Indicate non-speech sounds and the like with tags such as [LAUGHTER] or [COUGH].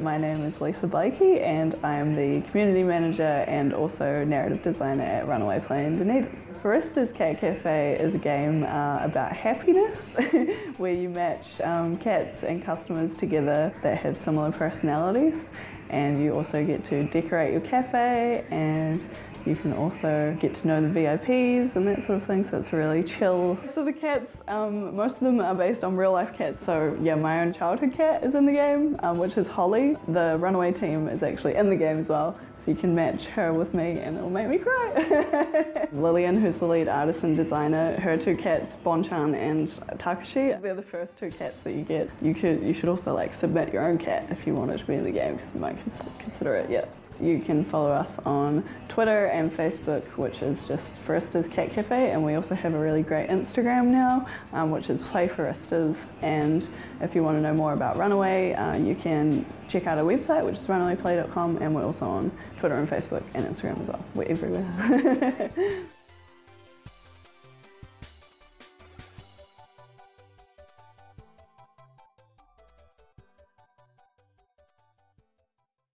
My name is Lisa Blakey and I am the community manager and also narrative designer at Runaway Play Dunedin. Furistas Cat Cafe is a game uh, about happiness [LAUGHS] where you match um, cats and customers together that have similar personalities and you also get to decorate your cafe and you can also get to know the VIPs and that sort of thing, so it's really chill. So the cats, um, most of them are based on real life cats. So yeah, my own childhood cat is in the game, um, which is Holly. The runaway team is actually in the game as well. So you can match her with me and it'll make me cry. [LAUGHS] Lillian, who's the lead artist and designer, her two cats, Bonchan and Takashi, they're the first two cats that you get. You could, you should also like submit your own cat if you wanted to be in the game because might consider it, yeah you can follow us on Twitter and Facebook, which is just Furistas Cat Cafe, and we also have a really great Instagram now, um, which is Play Furistas. And if you want to know more about Runaway, uh, you can check out our website, which is runawayplay.com, and we're also on Twitter and Facebook and Instagram as well. We're everywhere. [LAUGHS]